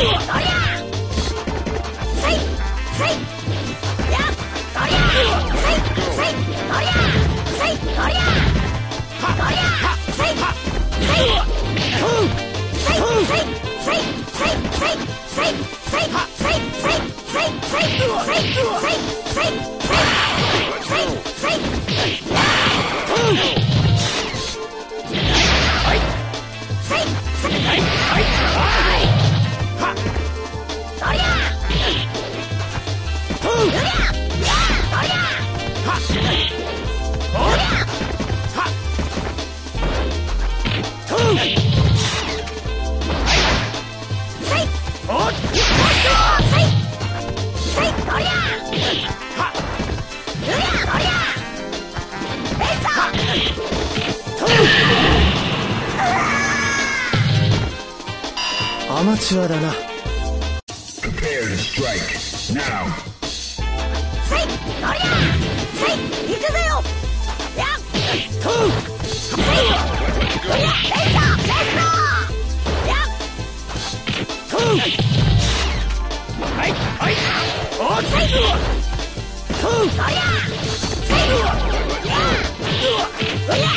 はいマチュアだな。おりゃ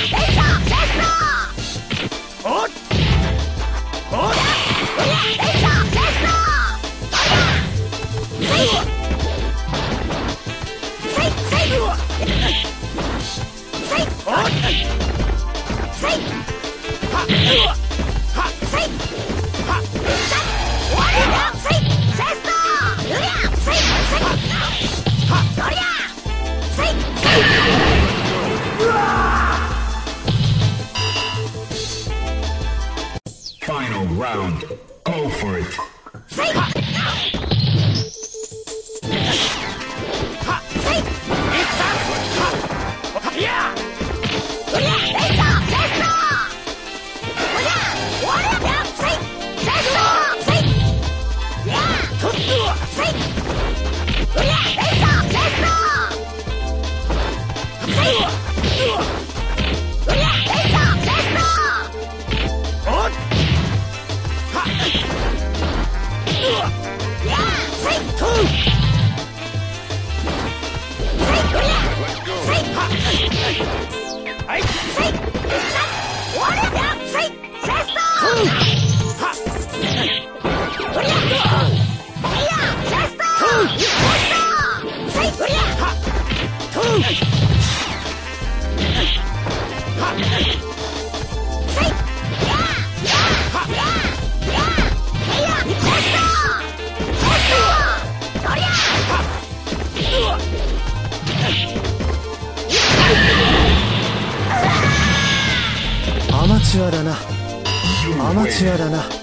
round. Go for it. アマチュアだな。アマチュアだな。